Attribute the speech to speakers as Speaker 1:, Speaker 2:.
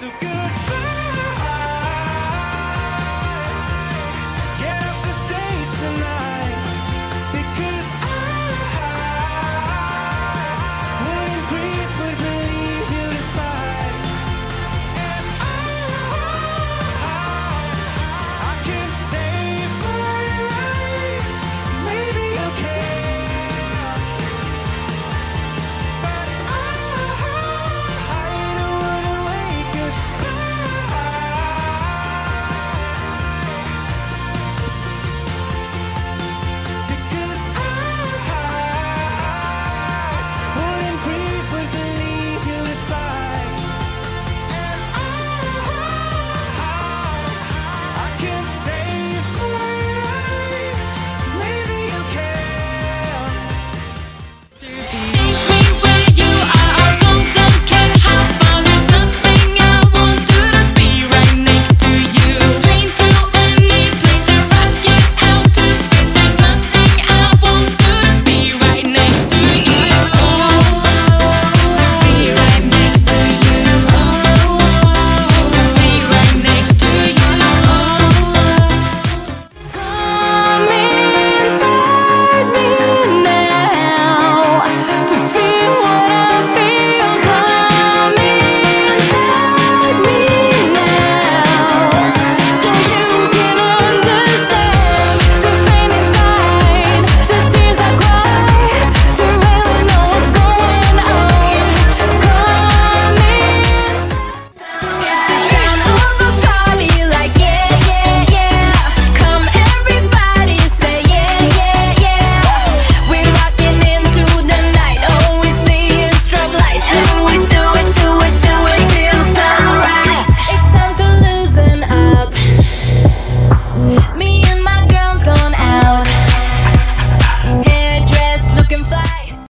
Speaker 1: So goodbye.